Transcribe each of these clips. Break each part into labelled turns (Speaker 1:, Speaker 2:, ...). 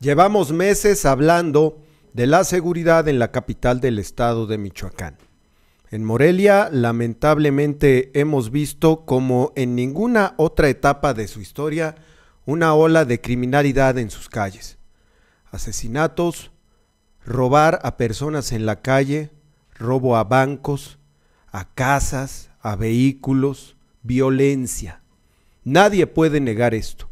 Speaker 1: Llevamos meses hablando de la seguridad en la capital del estado de Michoacán. En Morelia, lamentablemente, hemos visto como en ninguna otra etapa de su historia una ola de criminalidad en sus calles. Asesinatos, robar a personas en la calle, robo a bancos, a casas, a vehículos, violencia. Nadie puede negar esto.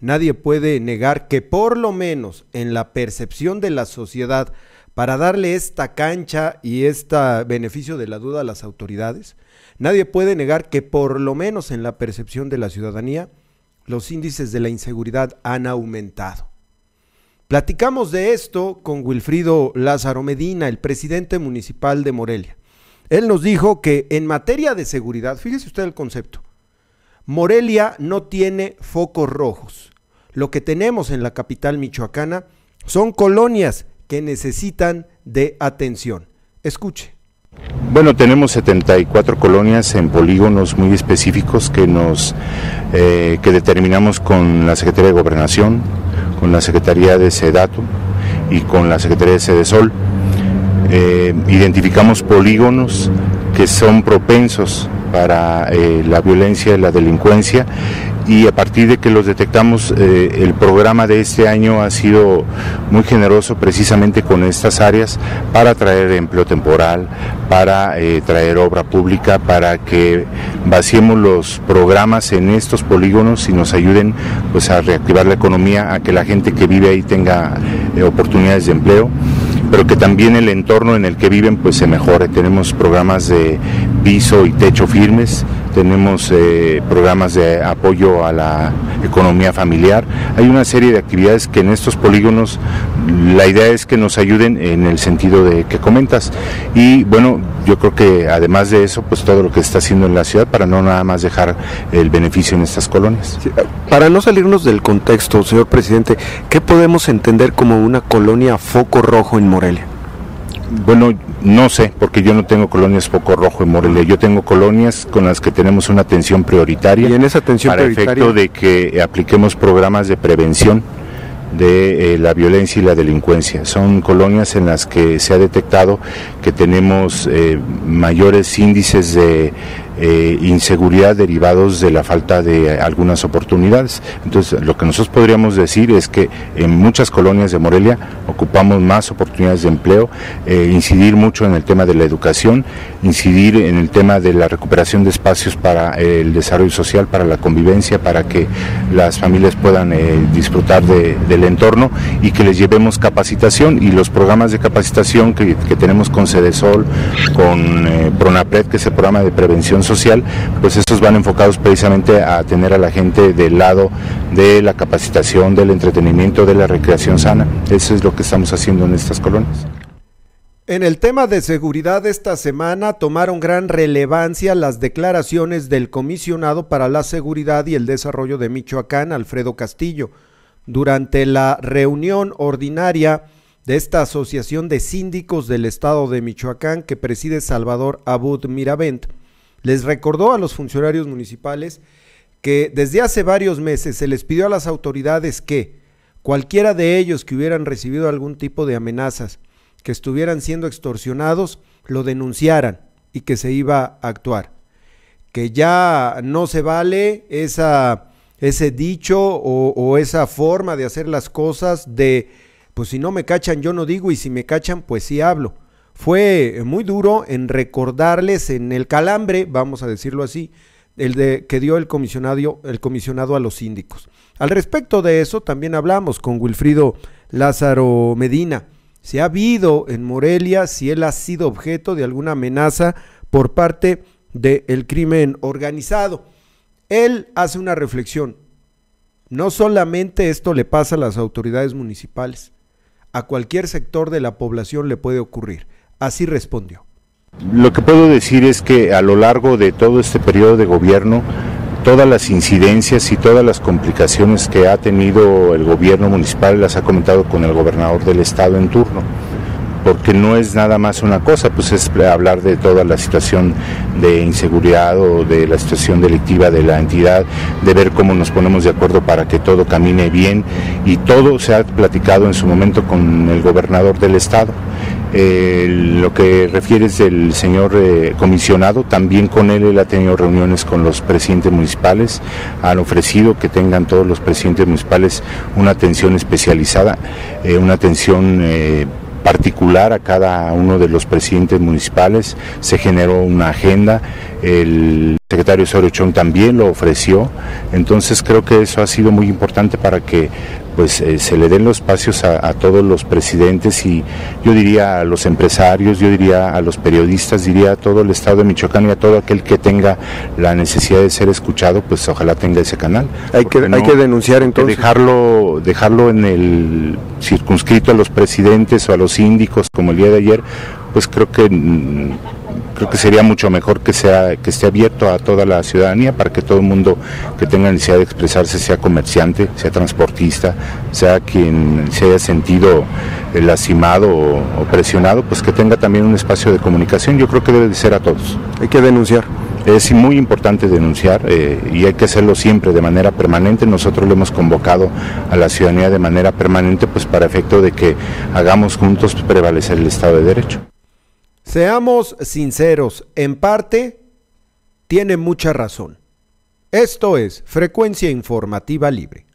Speaker 1: Nadie puede negar que por lo menos en la percepción de la sociedad, para darle esta cancha y este beneficio de la duda a las autoridades, nadie puede negar que por lo menos en la percepción de la ciudadanía, los índices de la inseguridad han aumentado. Platicamos de esto con Wilfrido Lázaro Medina, el presidente municipal de Morelia. Él nos dijo que en materia de seguridad, fíjese usted el concepto, Morelia no tiene focos rojos. Lo que tenemos en la capital michoacana son colonias que necesitan de atención. Escuche.
Speaker 2: Bueno, tenemos 74 colonias en polígonos muy específicos que nos eh, que determinamos con la Secretaría de Gobernación, con la Secretaría de Sedato y con la Secretaría de Sedesol. Eh, identificamos polígonos que son propensos para eh, la violencia y la delincuencia y a partir de que los detectamos eh, el programa de este año ha sido muy generoso precisamente con estas áreas para traer empleo temporal, para eh, traer obra pública, para que vaciemos los programas en estos polígonos y nos ayuden pues a reactivar la economía, a que la gente que vive ahí tenga oportunidades de empleo pero que también el entorno en el que viven pues se mejore. Tenemos programas de piso y techo firmes, tenemos eh, programas de apoyo a la economía familiar. Hay una serie de actividades que en estos polígonos la idea es que nos ayuden en el sentido de que comentas. Y bueno, yo creo que además de eso, pues todo lo que está haciendo en la ciudad para no nada más dejar el beneficio en estas colonias.
Speaker 1: para no salirnos del contexto, señor presidente, ¿qué podemos entender como una colonia foco rojo en Morelia?
Speaker 2: Bueno, no sé, porque yo no tengo colonias foco rojo en Morelia. Yo tengo colonias con las que tenemos una atención prioritaria.
Speaker 1: Y en esa atención
Speaker 2: para efecto de que apliquemos programas de prevención de eh, la violencia y la delincuencia. Son colonias en las que se ha detectado que tenemos eh, mayores índices de eh, inseguridad derivados de la falta de algunas oportunidades. Entonces, lo que nosotros podríamos decir es que en muchas colonias de Morelia ocupamos más oportunidades de empleo, eh, incidir mucho en el tema de la educación, incidir en el tema de la recuperación de espacios para el desarrollo social, para la convivencia, para que las familias puedan eh, disfrutar del entorno y que les llevemos capacitación y los programas de capacitación que, tenemos con Cedesol, con Pronapred, que es el programa de prevención social, pues estos van enfocados precisamente a tener a la gente del lado de la capacitación, del entretenimiento, de la recreación sana. Eso es lo que estamos haciendo en estas colonias.
Speaker 1: En el tema de seguridad esta semana tomaron gran relevancia las declaraciones del comisionado para la seguridad y el desarrollo de Michoacán, Alfredo Castillo, durante la reunión ordinaria de esta Asociación de Síndicos del Estado de Michoacán que preside Salvador Abud Miravent les recordó a los funcionarios municipales que desde hace varios meses se les pidió a las autoridades que cualquiera de ellos que hubieran recibido algún tipo de amenazas, que estuvieran siendo extorsionados, lo denunciaran y que se iba a actuar. Que ya no se vale esa, ese dicho o, o esa forma de hacer las cosas de, pues si no me cachan yo no digo y si me cachan pues sí hablo fue muy duro en recordarles en el calambre, vamos a decirlo así, el de que dio el comisionado, el comisionado a los síndicos. Al respecto de eso también hablamos con Wilfrido Lázaro Medina. Si ha habido en Morelia, si él ha sido objeto de alguna amenaza por parte del crimen organizado. Él hace una reflexión. No solamente esto le pasa a las autoridades municipales, a cualquier sector de la población le puede ocurrir. Así respondió.
Speaker 2: Lo que puedo decir es que a lo largo de todo este periodo de gobierno, todas las incidencias y todas las complicaciones que ha tenido el gobierno municipal las ha comentado con el gobernador del estado en turno porque no es nada más una cosa, pues es hablar de toda la situación de inseguridad o de la situación delictiva de la entidad, de ver cómo nos ponemos de acuerdo para que todo camine bien y todo se ha platicado en su momento con el gobernador del estado. Eh, lo que refieres del señor eh, comisionado, también con él él ha tenido reuniones con los presidentes municipales, han ofrecido que tengan todos los presidentes municipales una atención especializada, eh, una atención particular a cada uno de los presidentes municipales, se generó una agenda, el secretario Sorochón también lo ofreció, entonces creo que eso ha sido muy importante para que pues eh, se le den los espacios a, todos los presidentes y yo diría a los empresarios, yo diría a los periodistas, diría a todo el estado de Michoacán y a todo aquel que tenga la necesidad de ser escuchado, pues ojalá tenga ese canal.
Speaker 1: Hay que, hay que denunciar entonces.
Speaker 2: Dejarlo, dejarlo en el circunscrito a los presidentes o a los síndicos como el día de ayer, pues creo que mm, creo que sería mucho mejor que sea que esté abierto a toda la ciudadanía para que todo el mundo que tenga necesidad de expresarse sea comerciante, sea transportista, sea quien se haya sentido eh, lastimado o, presionado, pues que tenga también un espacio de comunicación. Yo creo que debe de ser a todos.
Speaker 1: Hay que denunciar.
Speaker 2: Es muy importante denunciar eh, y hay que hacerlo siempre de manera permanente. Nosotros lo hemos convocado a la ciudadanía de manera permanente, pues para efecto de que hagamos juntos prevalecer el Estado de Derecho.
Speaker 1: Seamos sinceros, en parte tiene mucha razón. Esto es Frecuencia Informativa Libre.